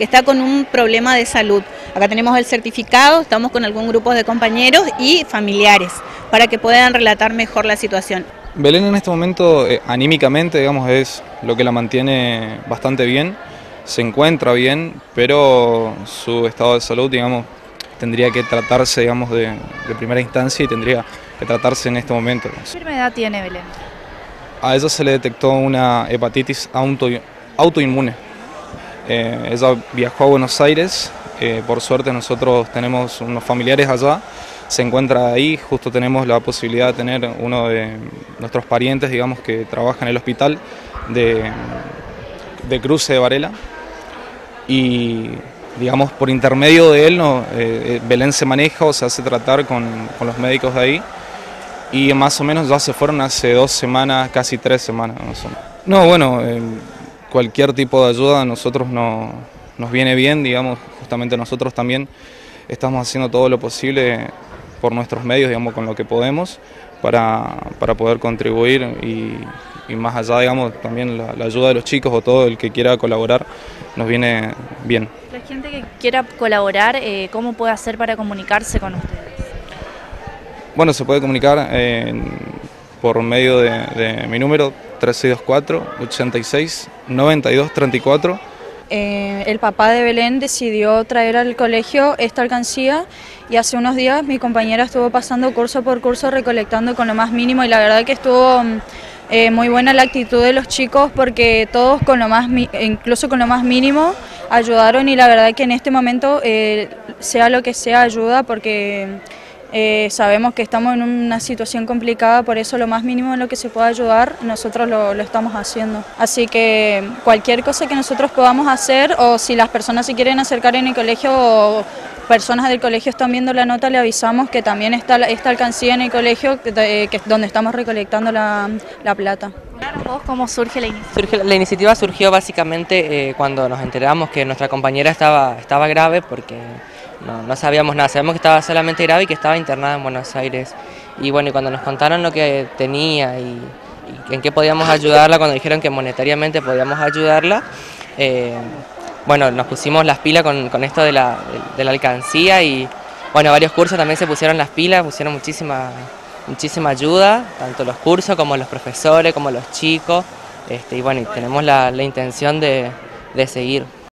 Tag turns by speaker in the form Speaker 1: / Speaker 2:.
Speaker 1: que está con un problema de salud. Acá tenemos el certificado, estamos con algún grupo de compañeros y familiares para que puedan relatar mejor la situación.
Speaker 2: Belén en este momento eh, anímicamente digamos es lo que la mantiene bastante bien, se encuentra bien, pero su estado de salud digamos tendría que tratarse digamos de, primera instancia y tendría que tratarse en este momento.
Speaker 3: ¿Qué enfermedad tiene Belén?
Speaker 2: A ella se le detectó una hepatitis auto, autoinmune. Eh, ella viajó a Buenos Aires, eh, por suerte nosotros tenemos unos familiares allá, se encuentra ahí, justo tenemos la posibilidad de tener uno de nuestros parientes, digamos, que trabaja en el hospital de, de Cruce de Varela. Y digamos, por intermedio de él, no, eh, Belén se maneja o se hace tratar con, con los médicos de ahí y más o menos ya se fueron hace dos semanas, casi tres semanas. No, bueno, eh, cualquier tipo de ayuda a nosotros no, nos viene bien, digamos, justamente nosotros también estamos haciendo todo lo posible por nuestros medios, digamos, con lo que podemos para, poder contribuir y, más allá, digamos, también la, ayuda de los chicos o todo el que quiera colaborar nos viene bien.
Speaker 3: La gente que quiera colaborar, eh, ¿cómo puede hacer para comunicarse con ustedes?
Speaker 2: Bueno, se puede comunicar por medio de, mi número 3624 86 92 34.
Speaker 4: el papá de Belén decidió traer al colegio esta alcancía y hace unos días mi compañera estuvo pasando curso por curso recolectando con lo más mínimo y la verdad que estuvo eh, muy buena la actitud de los chicos porque todos con lo más, incluso con lo más mínimo ayudaron y la verdad que en este momento eh, sea lo que sea ayuda porque eh, sabemos que estamos en una situación complicada, por eso lo más mínimo en lo que se pueda ayudar, nosotros lo, estamos haciendo. Así que cualquier cosa que nosotros podamos hacer, o si las personas se quieren acercar en el colegio, o personas del colegio están viendo la nota, le avisamos que también está esta alcancía en el colegio, que, donde estamos recolectando la, plata.
Speaker 3: ¿Cómo surge la iniciativa?
Speaker 5: la iniciativa surgió básicamente eh, cuando nos enteramos que nuestra compañera estaba, estaba grave, porque no, no sabíamos nada, sabíamos que estaba solamente grave y que estaba internada en Buenos Aires. Y bueno, y cuando nos contaron lo que tenía y, en qué podíamos ayudarla, cuando dijeron que monetariamente podíamos ayudarla, eh, bueno, nos pusimos las pilas con, esto de la, alcancía y bueno, varios cursos también se pusieron las pilas, pusieron muchísima, muchísima ayuda, tanto los cursos como los profesores, como los chicos, este, y bueno, tenemos la, intención de seguir.